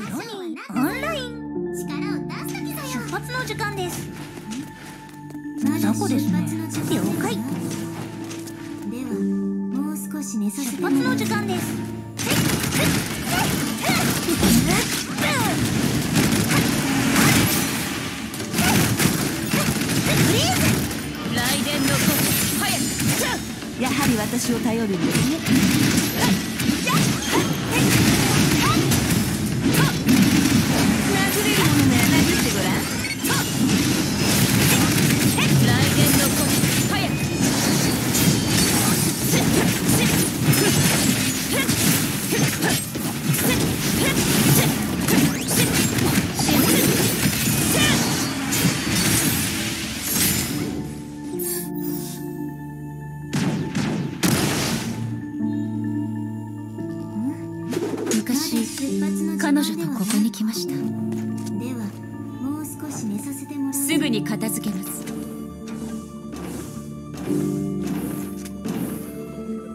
オンライン。力を出す時ぞよ。出発の時間です雑雑魚ですね。了解。ではもう少し寝させて出発。の時間です雷電の子早くやはり私を頼るんですね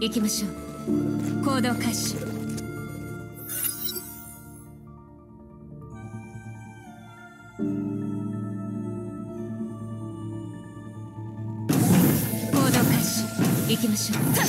行きましょう。行動開始。行動開始。行きましょう。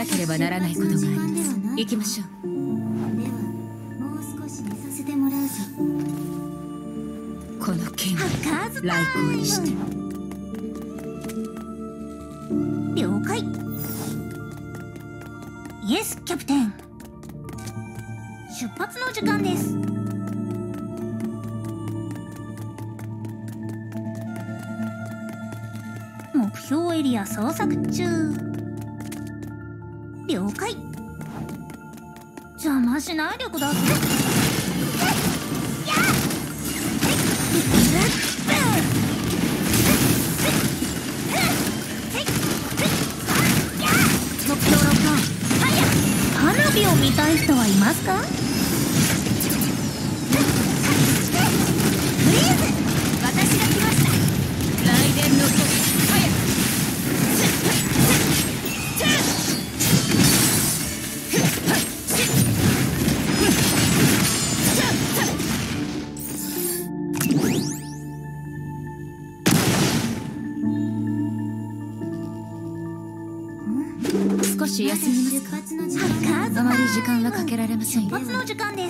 なければならないことがあります行きましょう。ではもう少し寝させてもらうぞ。この剣を来光にして。了解。イエスキャプテン出発の時間です。目標エリア捜索中しないでください。花火を見たい人はいますか？時間です。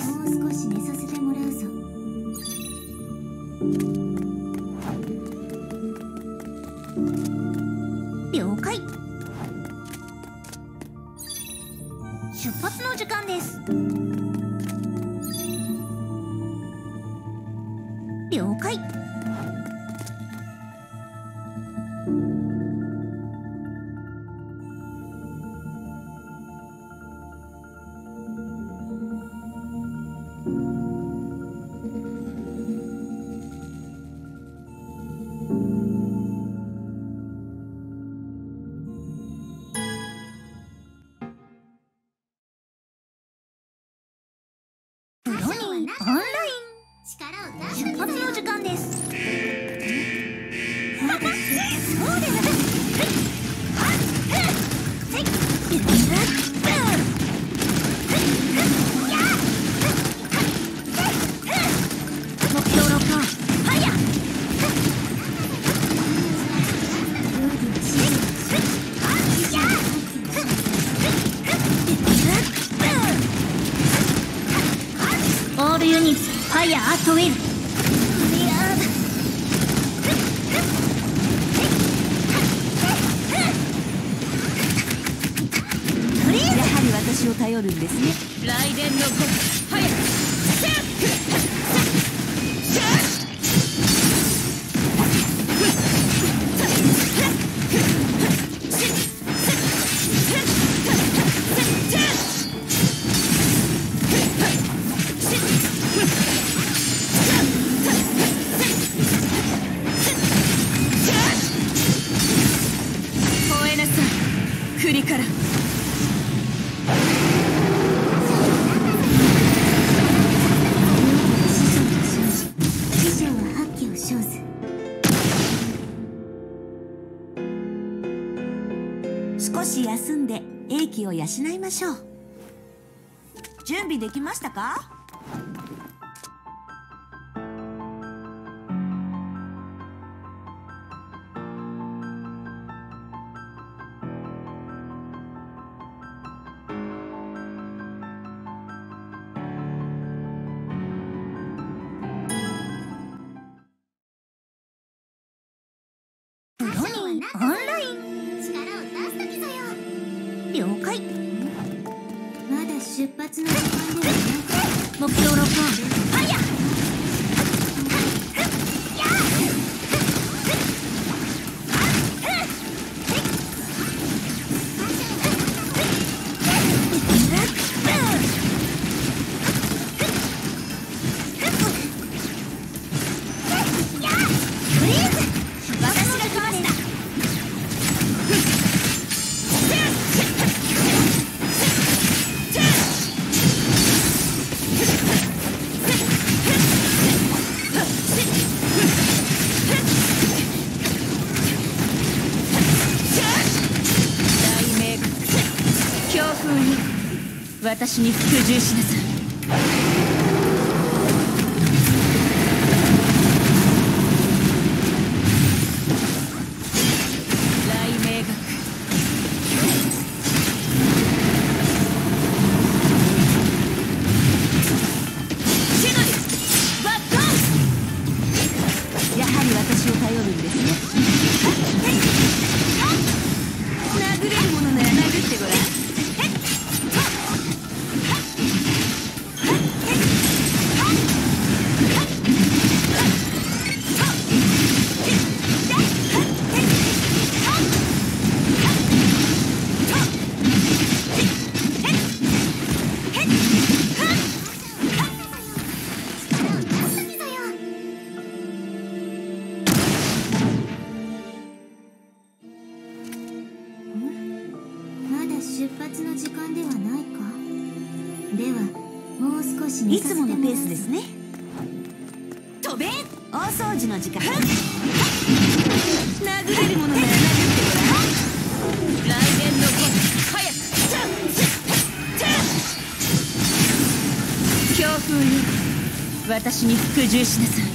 ァイアアートウェましょう。準備できましたか？私に服従しなさい。私に服従しなさい。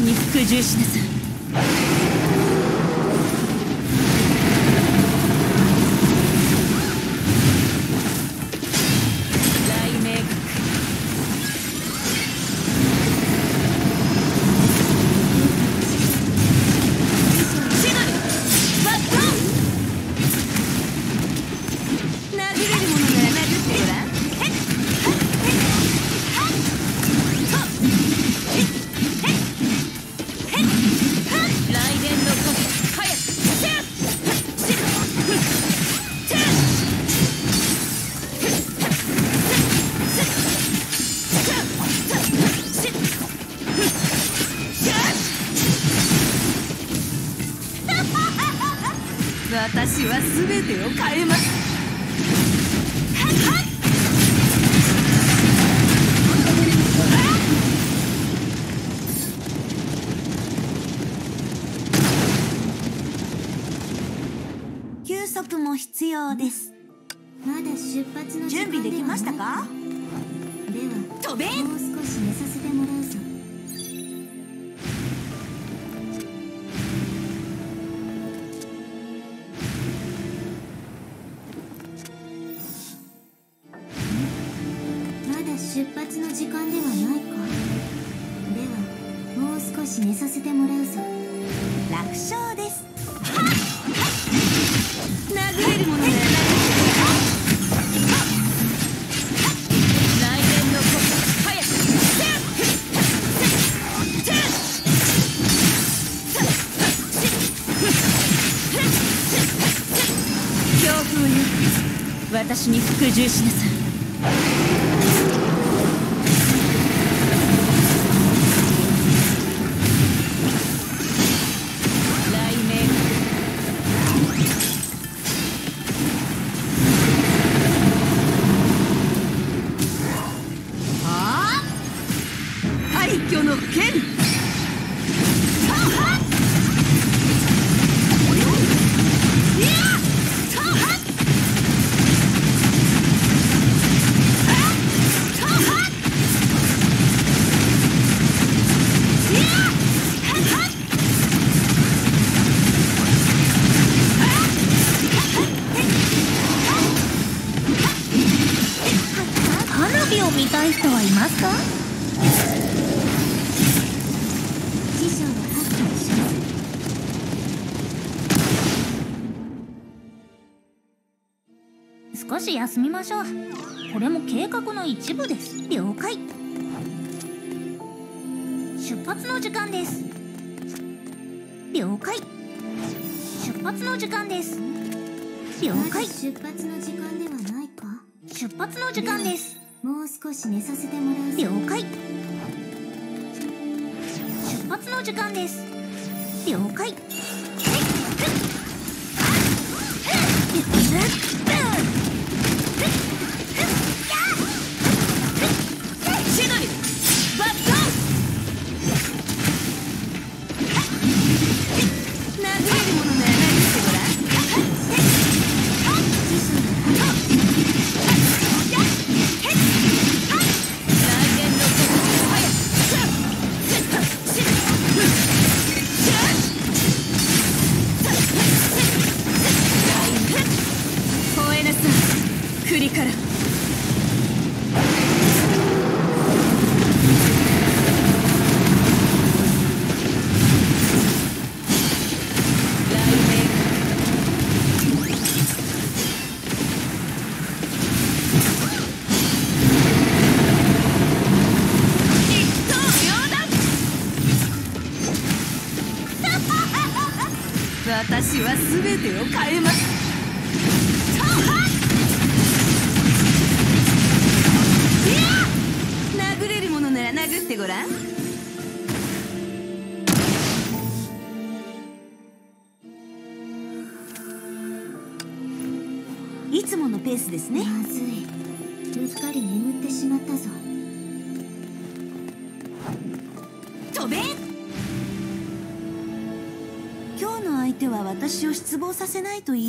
に服従しなさい。私は全てを変えます。休息も必要です。まだ出発の準備できましたか？では飛べ。はもう少し私に服従しなさい。ましょう。これも計画の一部です。了解。出発の時間です。了解。出発の時間です。了解。出発の時間ではないか？出発の時間です。もう少し寝させてもらうぞ了解。出発の時間です。了解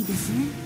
いですね。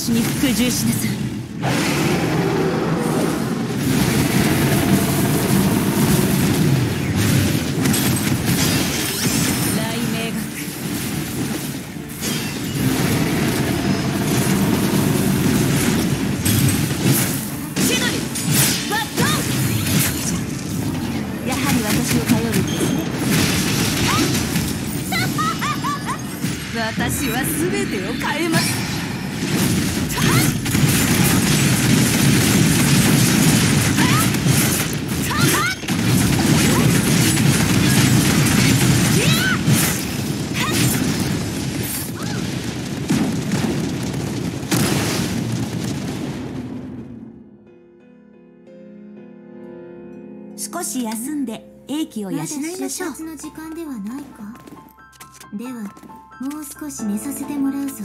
私に服従しなさい。気を養いましょうまの時間ではないか？ではもう少し寝させてもらうぞ。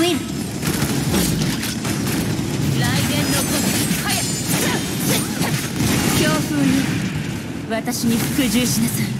来年の攻撃早く。強風に私に服従しなさい。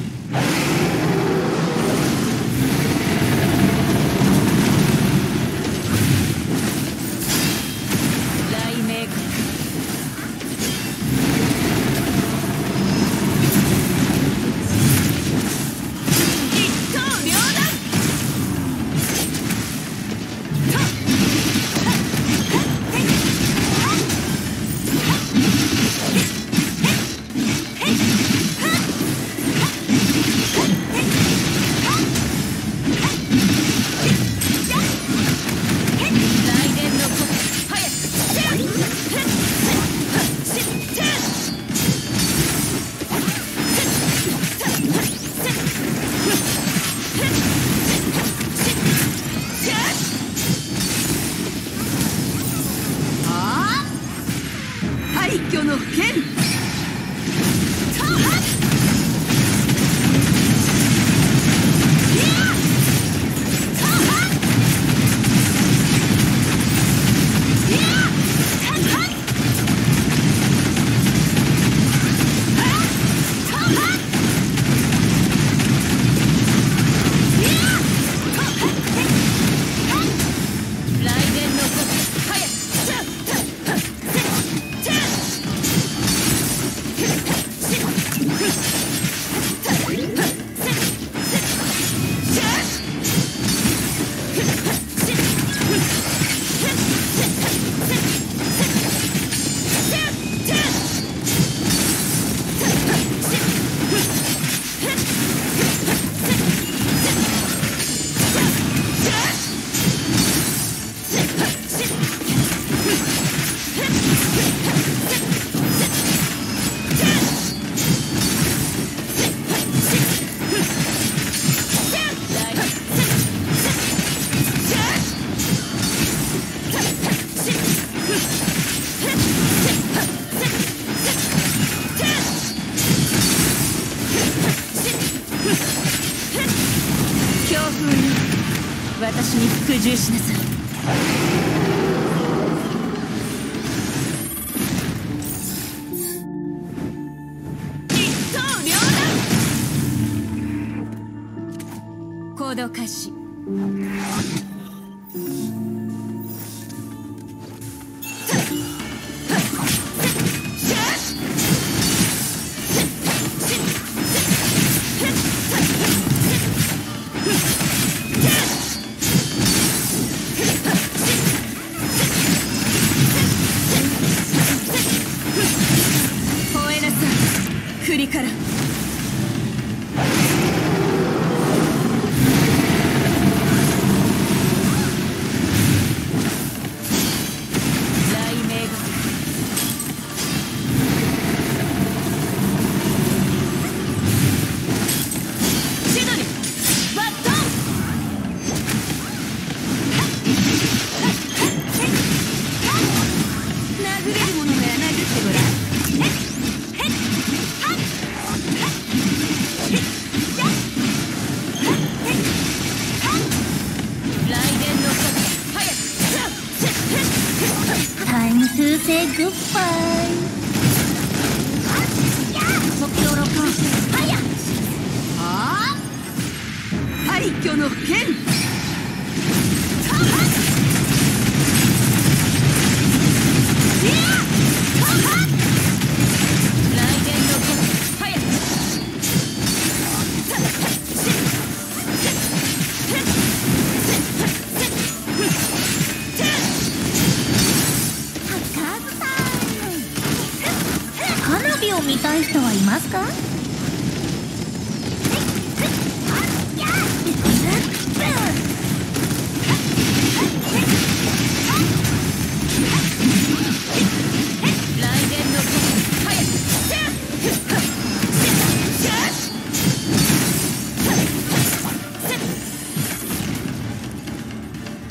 従しなさい。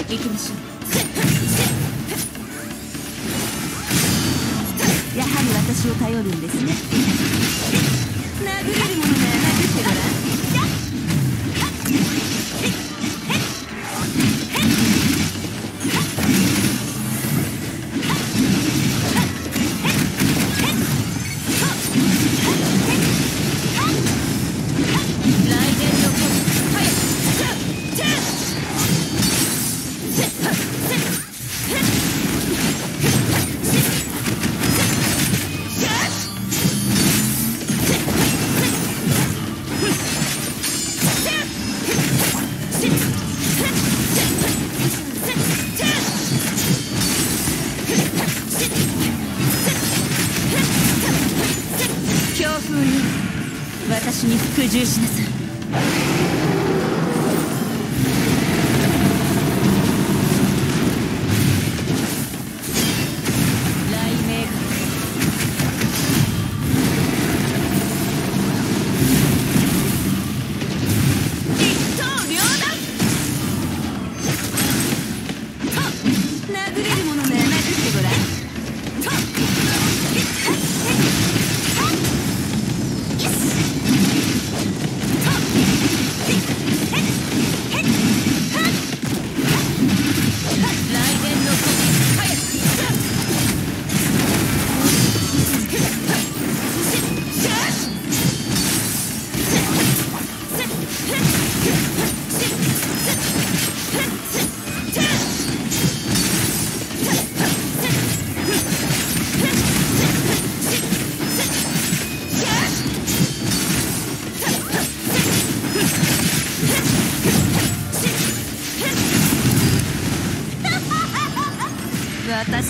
行きましょう。やはり私を頼るんですね。殴れる。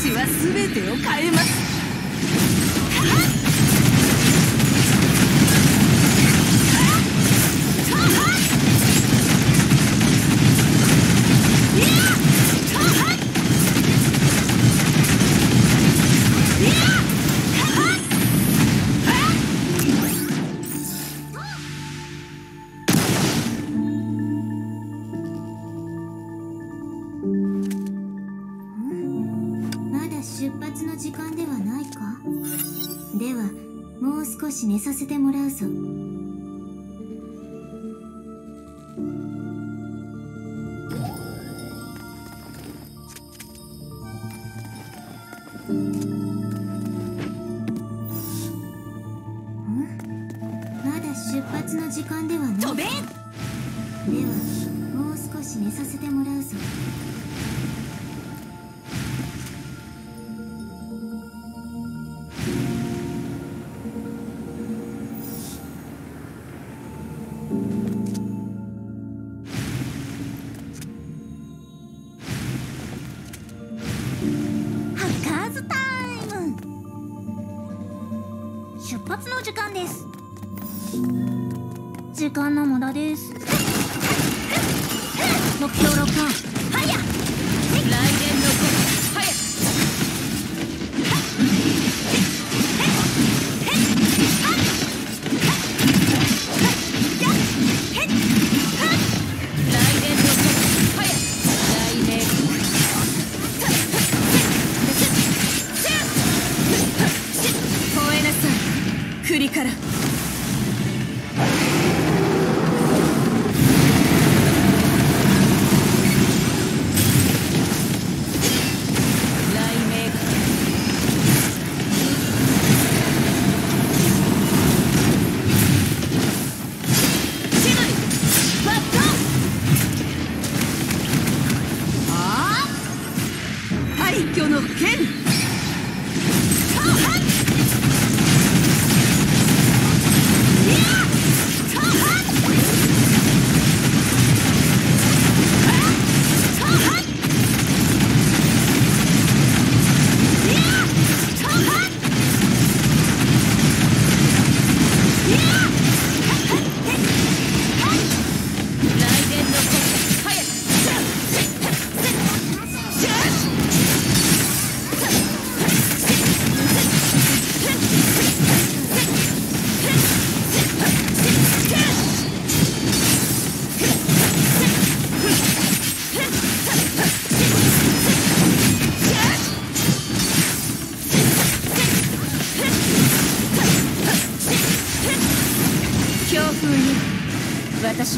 私は全てを変えます。し寝させてもらうぞ。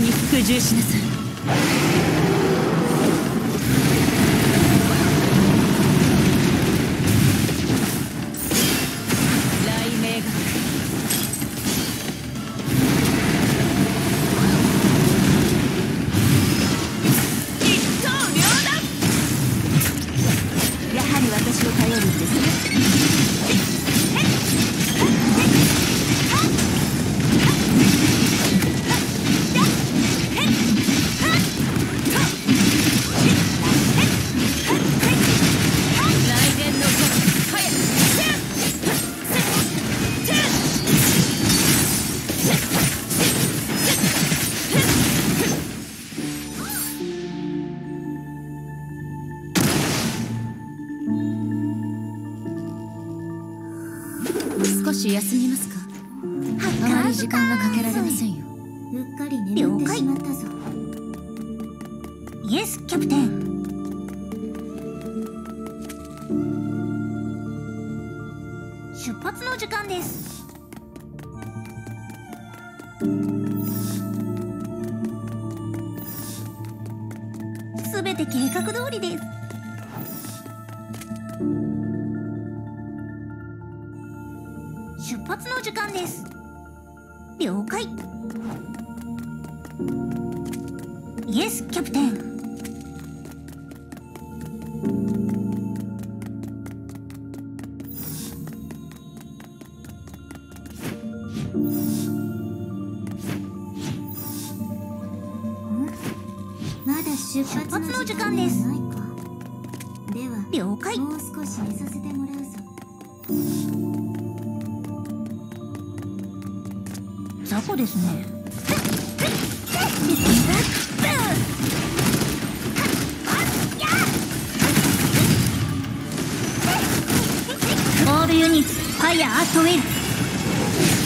に服従しなさい。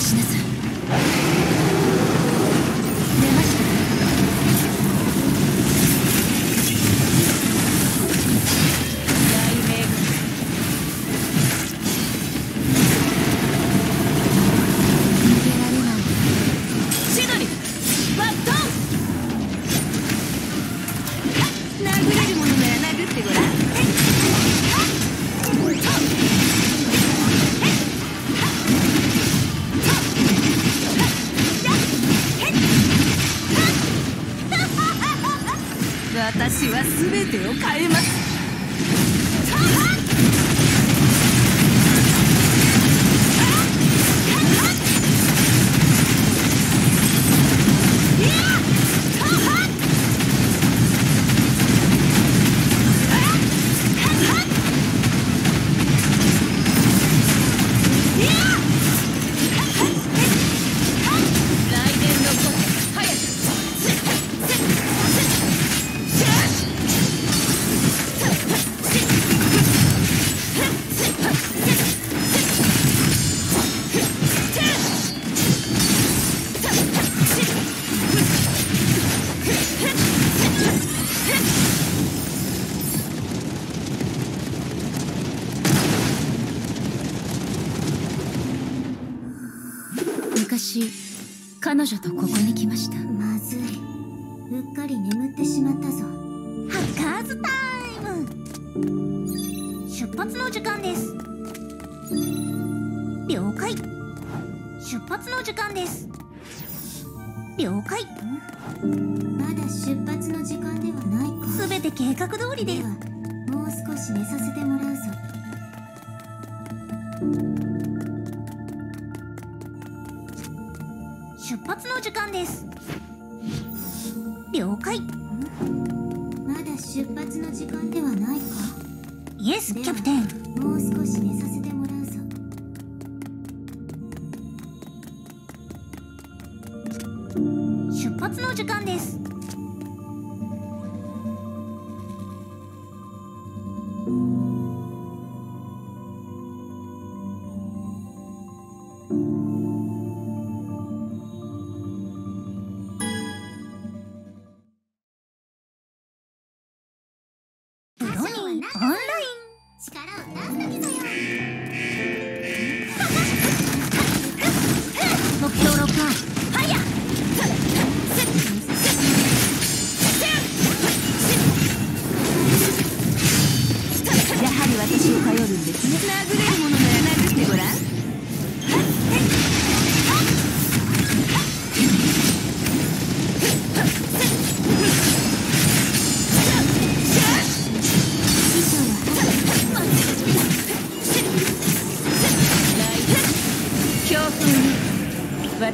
здесь 私は全てを変えます。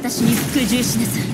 私に服従しなさい。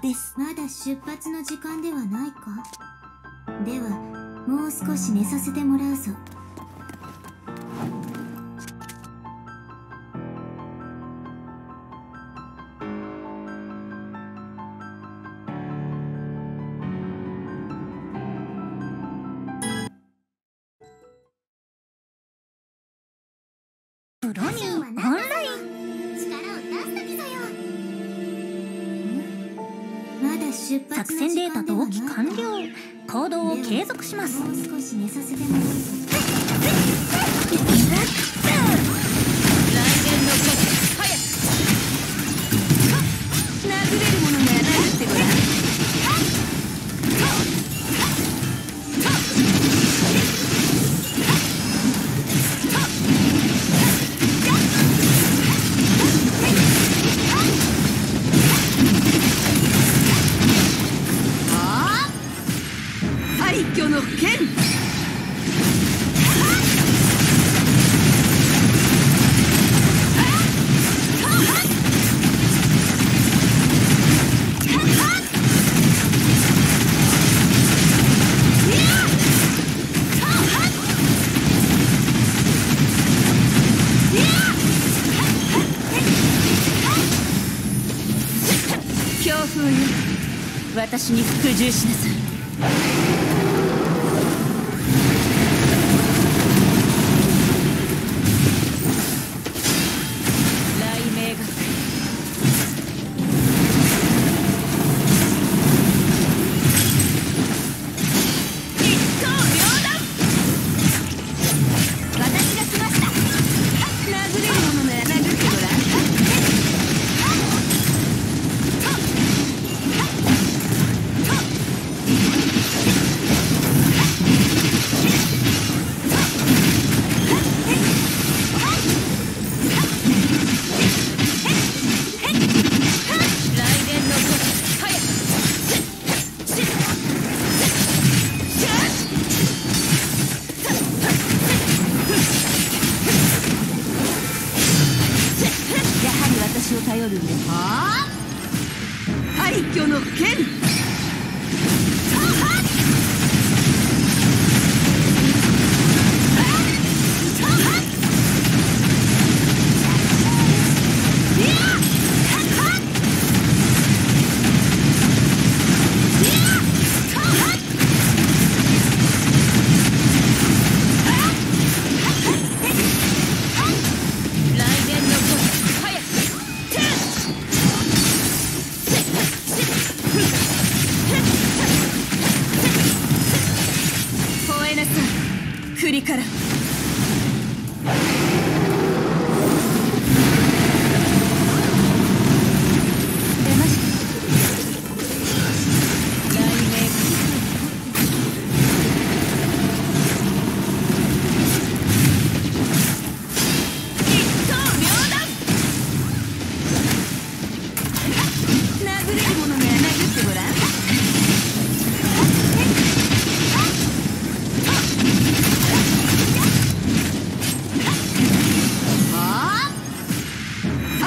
です。まだ出発の時間ではないか？ではもう少し寝させてもらうぞ。継続します。もう少し寝させてもらう。私に服従しなさい。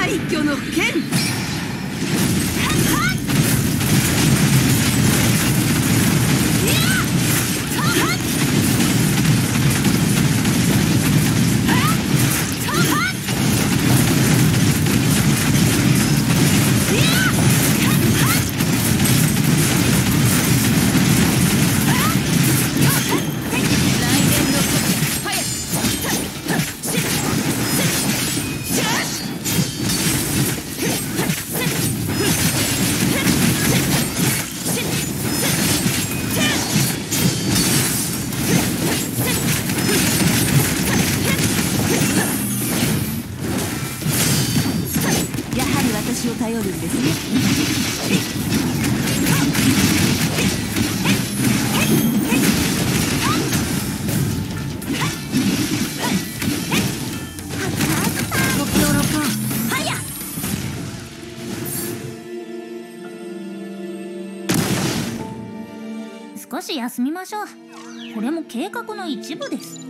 最強の剣。ましょう。これも計画の一部です。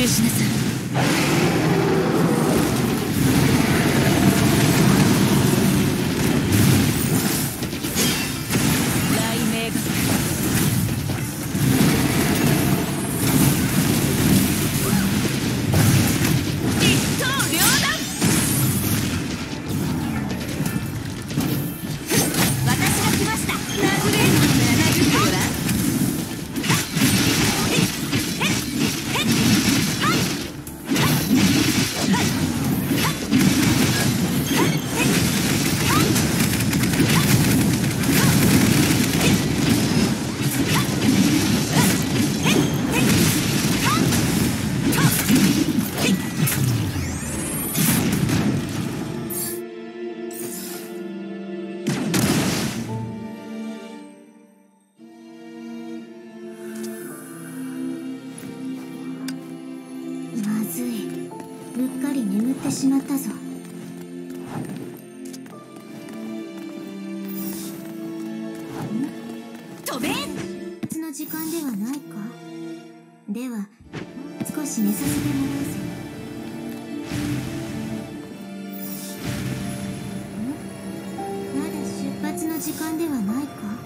Disney. 飛べ。別の時間ではないか。では少し寝させてもらうぞまだ出発の時間ではないか。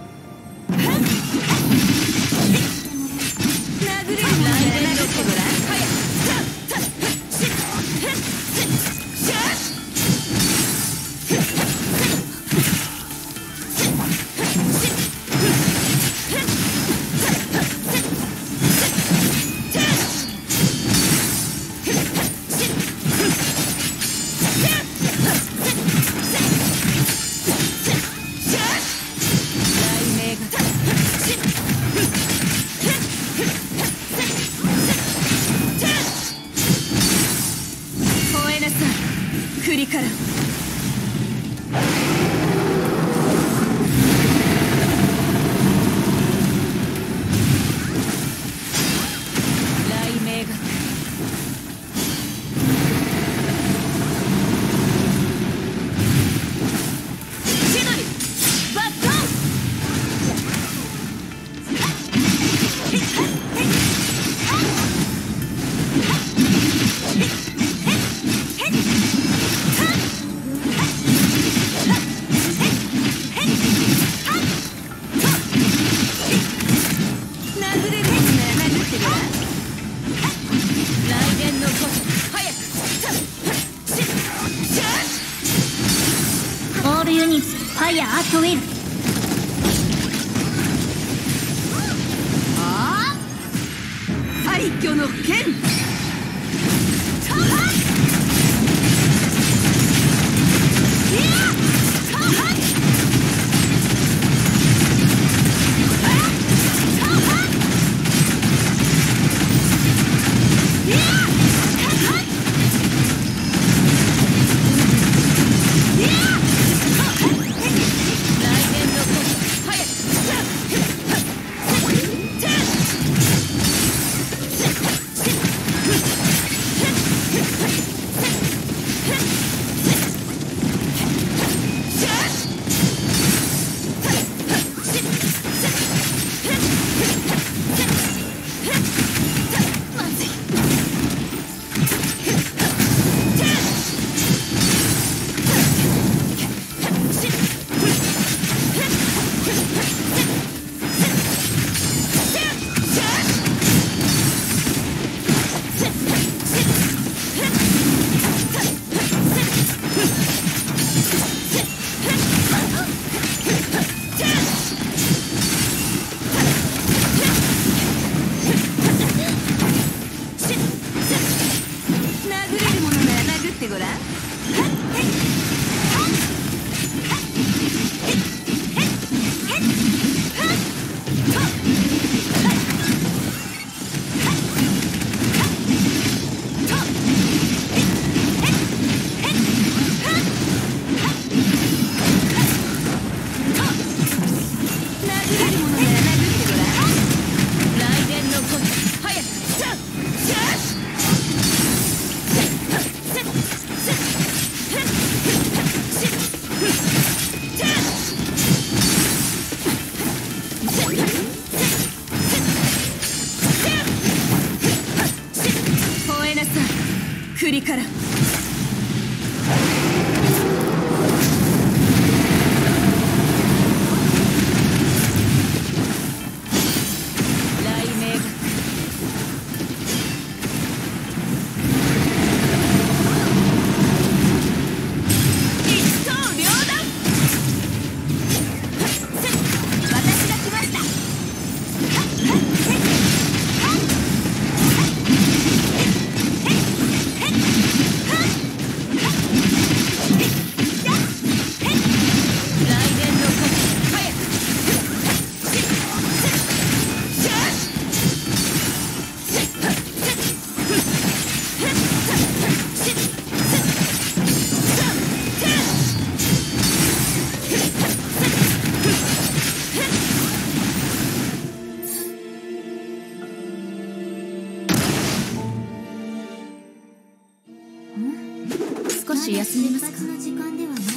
少し休ます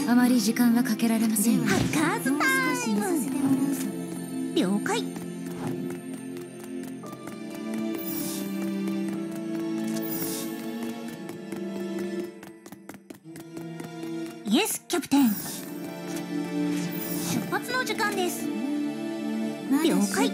か？あまり時間はかけられませんハッカーズタイ了解。イエスキャプテン。出発の時間です。了解。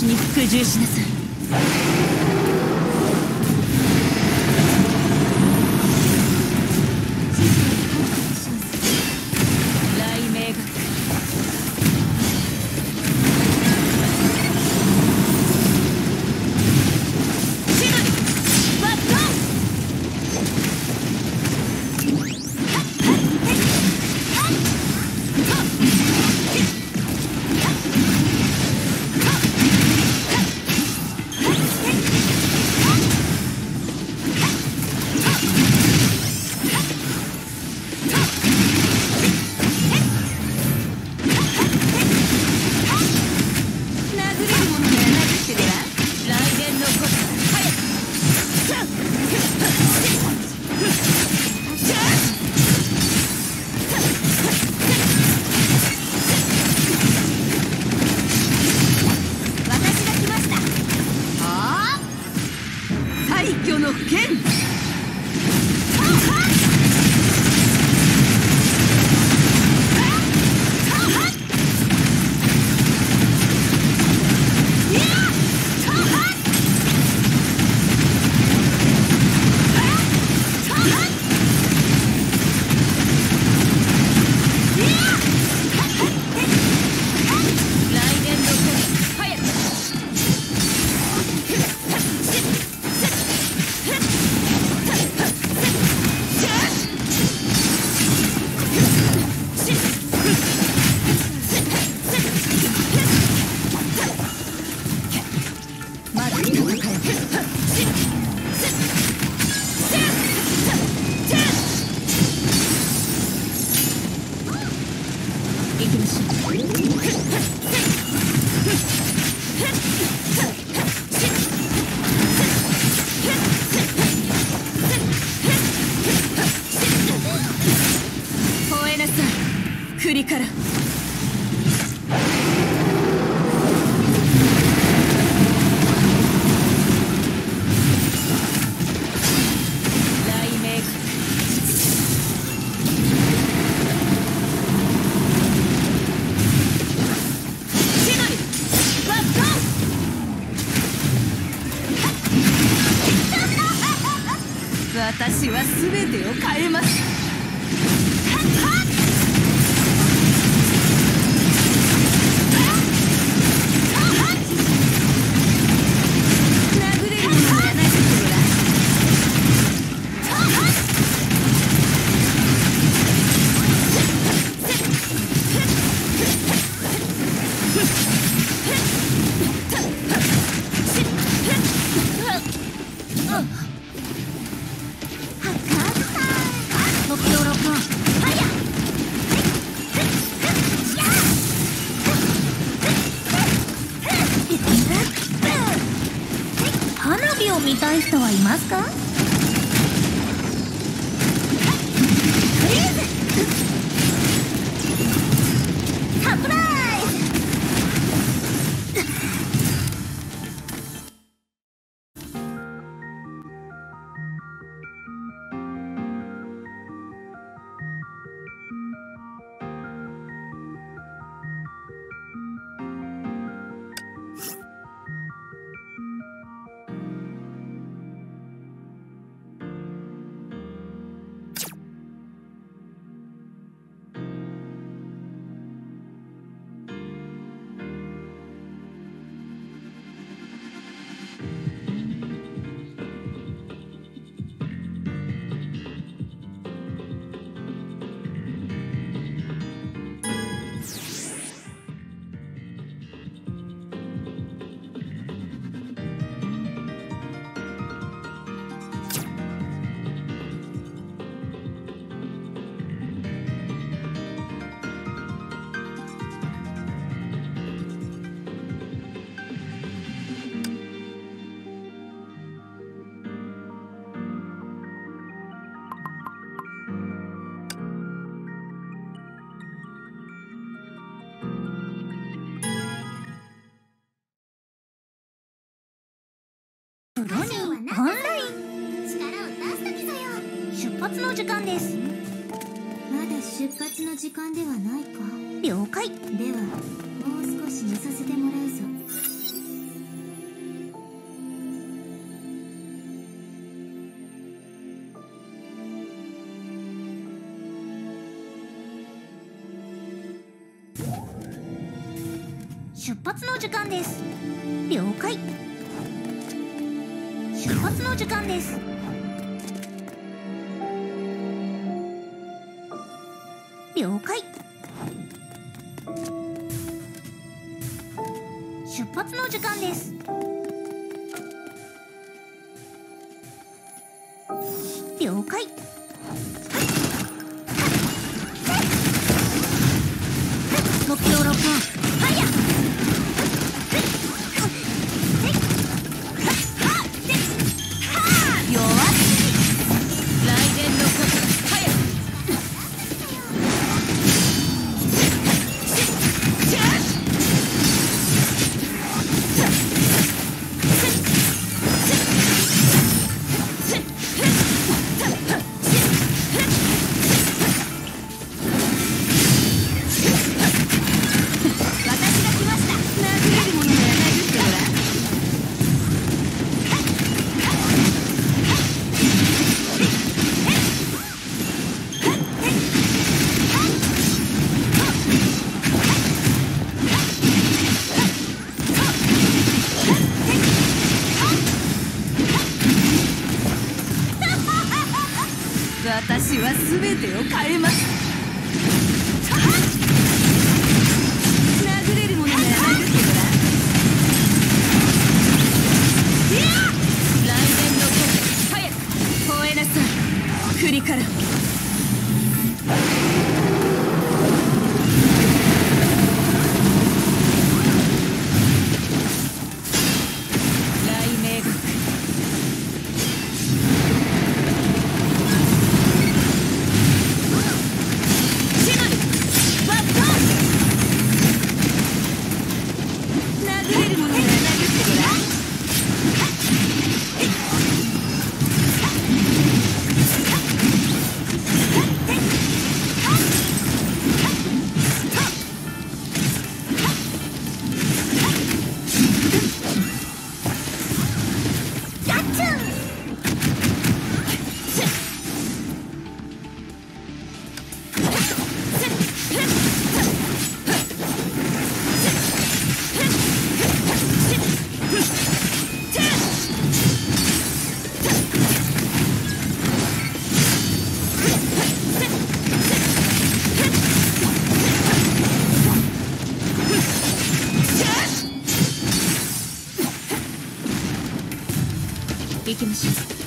私に服従しなさい。私は全てを変えます。オンライン力を出す時ぞよ。出発の時間です。まだ出発の時間ではないか。了解。ではもう少し寝させてもらうぞ。出発の時間です。出発の時間です。きましょう。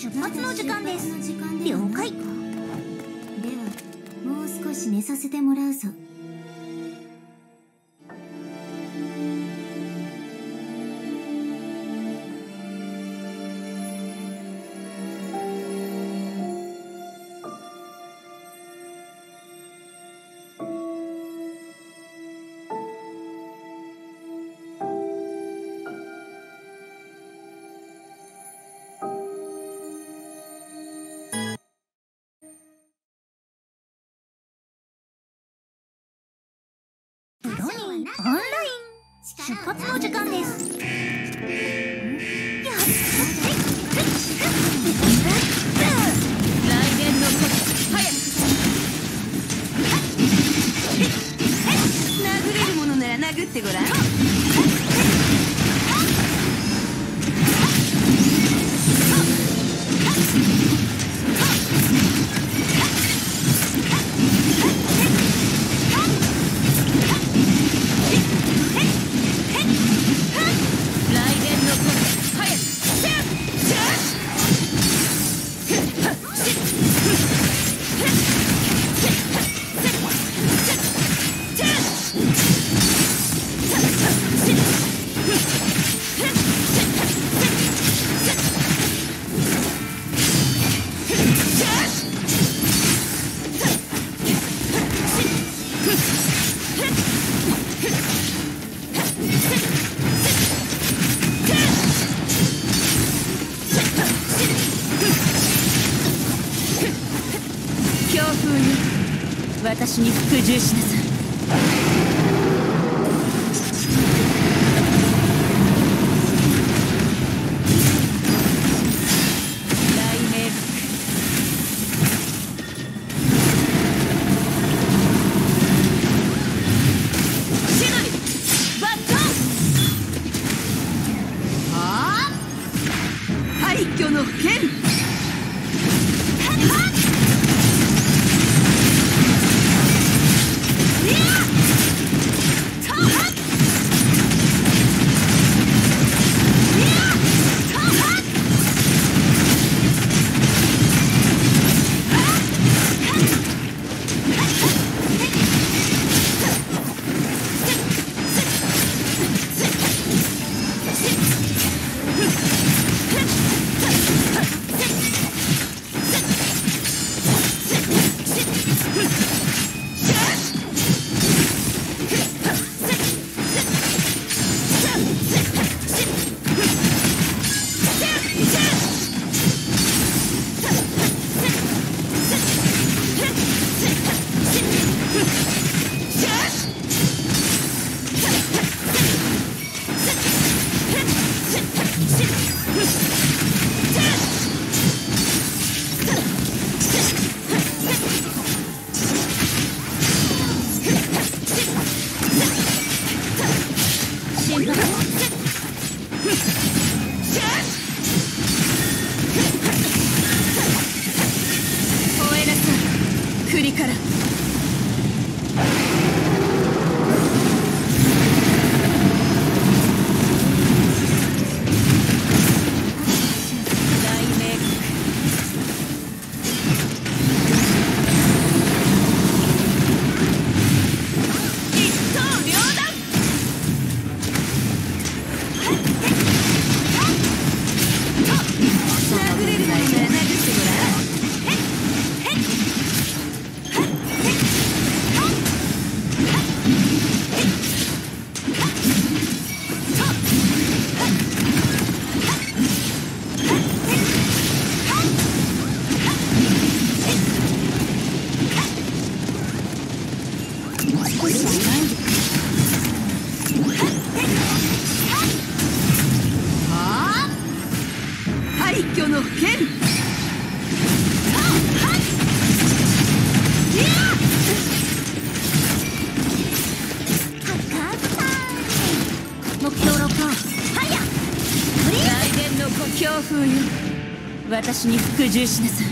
出発の時間です。了解。ではもう少し寝させてもらうぞ。強風に私に服従しなさい。私に服従しなさい。